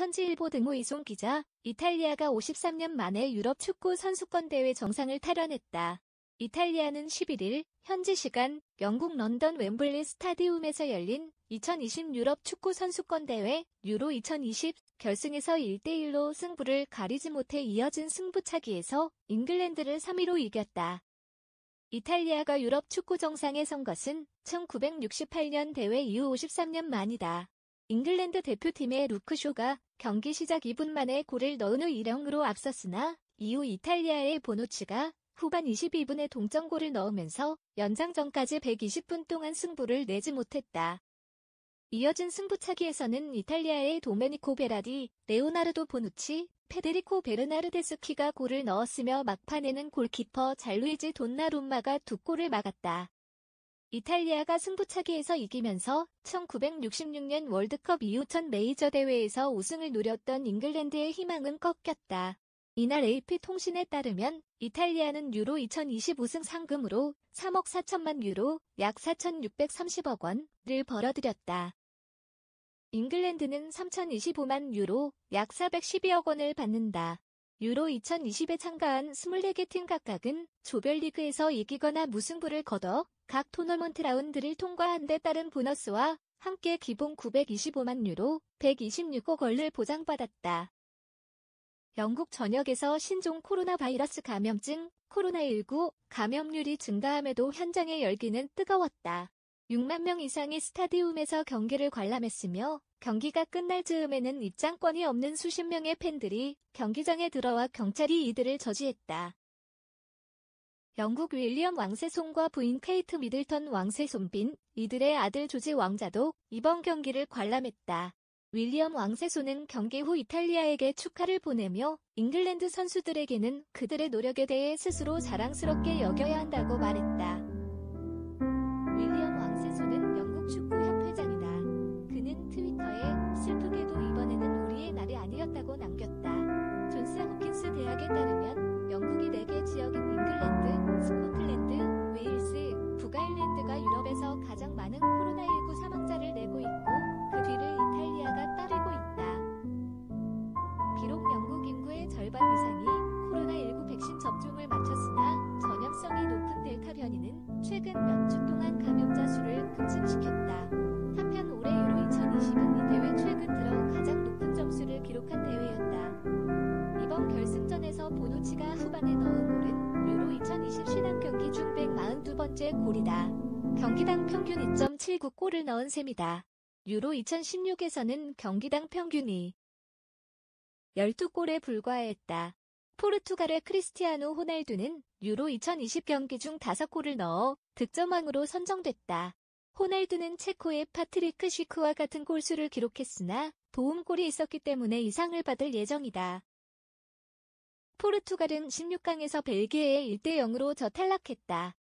천지일보 등호 이송 기자, 이탈리아가 53년 만에 유럽 축구 선수권 대회 정상을 탈환했다. 이탈리아는 11일 현지 시간 영국 런던 웸블리 스타디움에서 열린 2020 유럽 축구 선수권 대회 유로 2020 결승에서 1대1로 승부를 가리지 못해 이어진 승부차기에서 잉글랜드를 3위로 이겼다. 이탈리아가 유럽 축구 정상에 선 것은 1968년 대회 이후 53년 만이다. 잉글랜드 대표팀의 루크 쇼가 경기 시작 2분 만에 골을 넣은 후 1대 0으로 앞섰으나 이후 이탈리아의 보누치가 후반 22분에 동점골을 넣으면서 연장전까지 120분 동안 승부를 내지 못했다. 이어진 승부차기에서는 이탈리아의 도메니코 베라디, 레오나르도 보누치, 페데리코 베르나르데스키가 골을 넣었으며 막판에는 골키퍼 잘루이지 돈나룸마가 두 골을 막았다. 이탈리아가 승부차기에서 이기면서 1966년 월드컵 이후 첫 메이저 대회에서 우승을 노렸던 잉글랜드의 희망은 꺾였다. 이날 AP통신에 따르면 이탈리아는 유로 2020 우승 상금으로 3억 4천만 유로, 약 4,630억 원을 벌어들였다. 잉글랜드는 3,025만 유로, 약 412억 원을 받는다. 유로 2020에 참가한 24개 팀 각각은 조별리그에서 이기거나 무승부를 거둬 각 토너먼트 라운드를 통과한 데 따른 보너스와 함께 기본 925만 유로, 126억 원을 보장받았다. 영국 전역에서 신종 코로나 바이러스 감염증 코로나19 감염률이 증가함에도 현장의 열기는 뜨거웠다. 6만 명 이상이 스타디움에서 경기를 관람했으며 경기가 끝날 즈음에는 입장권이 없는 수십 명의 팬들이 경기장에 들어와 경찰이 이들을 저지했다. 영국 윌리엄 왕세손과 부인 케이트 미들턴 왕세손빈, 이들의 아들 조지 왕자도 이번 경기를 관람했다. 윌리엄 왕세손은 경기 후 이탈리아에게 축하를 보내며 잉글랜드 선수들에게는 그들의 노력에 대해 스스로 자랑스럽게 여겨야 한다고 말했다. 대학에 따르면 영국의 4개 지역인 잉글랜드, 스코틀랜드, 웨일스, 북아일랜드가 유럽에서 가장 많은 코로나19 사망자를 내고 있고 그 뒤를 이탈리아가 따르고 있다. 비록 영국 인구의 절반 이상이 코로나19 백신 접종을 마쳤으나 전염성이 높은 델타 변이는 최근 몇 주 동안 감염자 수를 급증시켰다. 한편 올해 유로 2020은 이 대회 최근 들어 가장 높은 점수를 기록한 대회였다. 이번 결승전에서 보누치가 후반에 넣은 골은 유로 2020 신한 경기 중 142번째 골이다. 경기당 평균 2.79골을 넣은 셈이다. 유로 2016에서는 경기당 평균이 12골에 불과했다. 포르투갈의 크리스티아노 호날두는 유로 2020 경기 중 5골을 넣어 득점왕으로 선정됐다. 호날두는 체코의 파트리크 쉬크와 같은 골 수를 기록했으나 도움골이 있었기 때문에 이 상을 받을 예정이다. 포르투갈은 16강에서 벨기에에 1대 0으로 져 탈락했다.